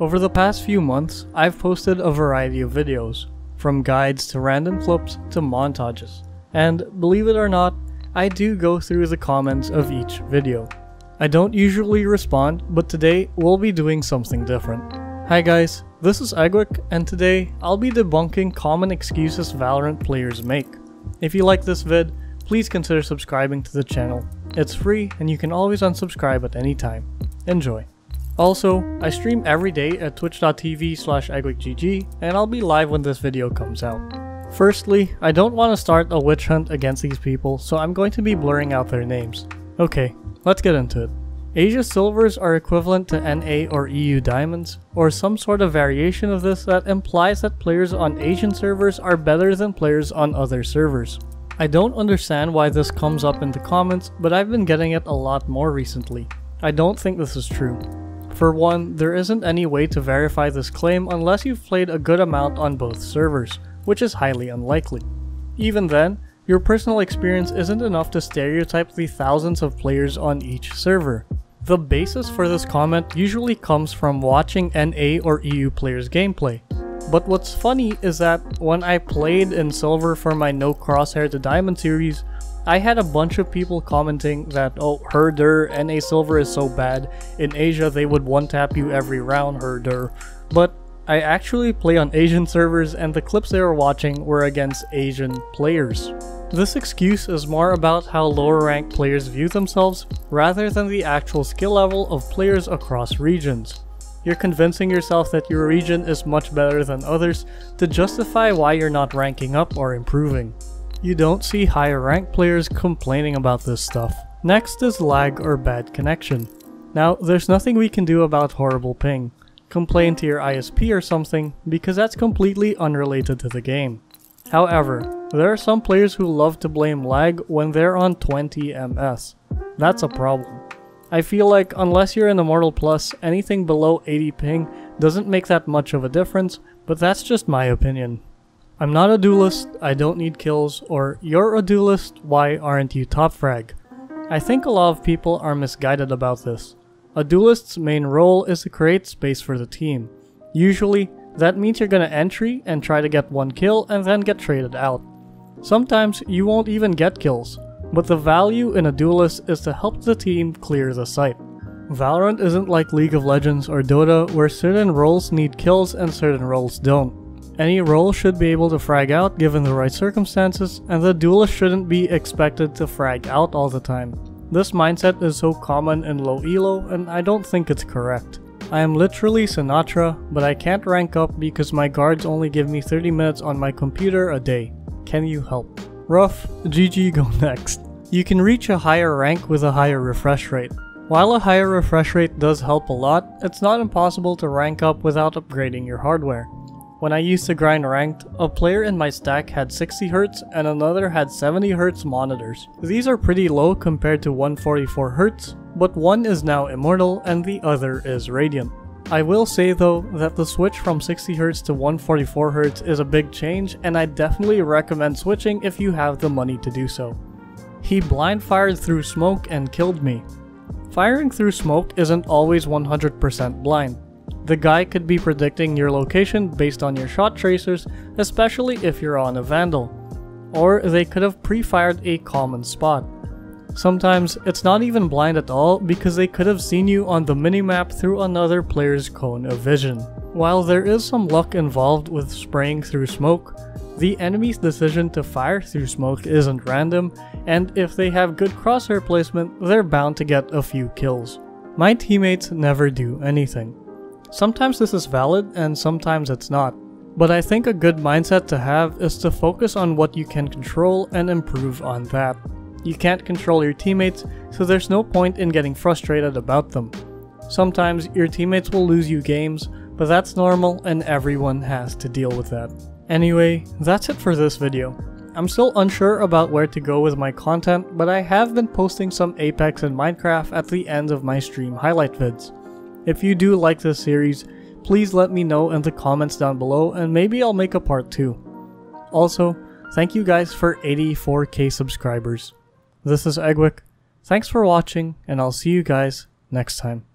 Over the past few months, I've posted a variety of videos, from guides to random clips to montages. And believe it or not, I do go through the comments of each video. I don't usually respond, but today we'll be doing something different. Hi guys, this is Eggwick, and today I'll be debunking common excuses Valorant players make. If you like this vid, please consider subscribing to the channel. It's free and you can always unsubscribe at any time. Enjoy. Also, I stream every day at twitch.tv slash eggwickgg and I'll be live when this video comes out. Firstly, I don't want to start a witch hunt against these people, so I'm going to be blurring out their names. Okay, let's get into it. Asia silvers are equivalent to NA or EU diamonds, or some sort of variation of this that implies that players on Asian servers are better than players on other servers. I don't understand why this comes up in the comments, but I've been getting it a lot more recently. I don't think this is true. For one, there isn't any way to verify this claim unless you've played a good amount on both servers, which is highly unlikely. Even then, your personal experience isn't enough to stereotype the thousands of players on each server. The basis for this comment usually comes from watching NA or EU players gameplay. But what's funny is that when I played in Silver for my No Crosshair to Diamond series, I had a bunch of people commenting that, oh, Herder, NA Silver is so bad. In Asia, they would one-tap you every round, Herder. But I actually play on Asian servers and the clips they were watching were against Asian players. This excuse is more about how lower ranked players view themselves rather than the actual skill level of players across regions. You're convincing yourself that your region is much better than others to justify why you're not ranking up or improving. You don't see higher ranked players complaining about this stuff. Next is lag or bad connection. Now, there's nothing we can do about horrible ping. Complain to your ISP or something, because that's completely unrelated to the game. However, there are some players who love to blame lag when they're on 20 ms. That's a problem. I feel like unless you're in Immortal Plus, anything below 80 ping doesn't make that much of a difference, but that's just my opinion. I'm not a duelist, I don't need kills, or you're a duelist, why aren't you top frag? I think a lot of people are misguided about this. A duelist's main role is to create space for the team. Usually, that means you're gonna entry and try to get one kill and then get traded out. Sometimes you won't even get kills, but the value in a duelist is to help the team clear the site. Valorant isn't like League of Legends or Dota where certain roles need kills and certain roles don't. Any role should be able to frag out given the right circumstances, and the duelist shouldn't be expected to frag out all the time. This mindset is so common in low elo, and I don't think it's correct. I am literally Sinatra, but I can't rank up because my guards only give me 30 minutes on my computer a day. Can you help? Rough, GG go next. You can reach a higher rank with a higher refresh rate. While a higher refresh rate does help a lot, it's not impossible to rank up without upgrading your hardware. When I used to grind ranked, a player in my stack had 60Hz and another had 70Hz monitors. These are pretty low compared to 144Hz, but one is now immortal and the other is radiant. I will say though that the switch from 60Hz to 144Hz is a big change and I definitely recommend switching if you have the money to do so. He blind fired through smoke and killed me. Firing through smoke isn't always 100% blind. The guy could be predicting your location based on your shot tracers, especially if you're on a Vandal. Or they could have pre-fired a common spot. Sometimes it's not even blind at all because they could have seen you on the minimap through another player's cone of vision. While there is some luck involved with spraying through smoke, the enemy's decision to fire through smoke isn't random, and if they have good crosshair placement, they're bound to get a few kills. My teammates never do anything. Sometimes this is valid and sometimes it's not. But I think a good mindset to have is to focus on what you can control and improve on that. You can't control your teammates, so there's no point in getting frustrated about them. Sometimes your teammates will lose you games, but that's normal and everyone has to deal with that. Anyway, that's it for this video. I'm still unsure about where to go with my content, but I have been posting some Apex and Minecraft at the end of my stream highlight vids. If you do like this series, please let me know in the comments down below and maybe I'll make a part 2. Also, thank you guys for 84k subscribers. This is Eggwick, thanks for watching and I'll see you guys next time.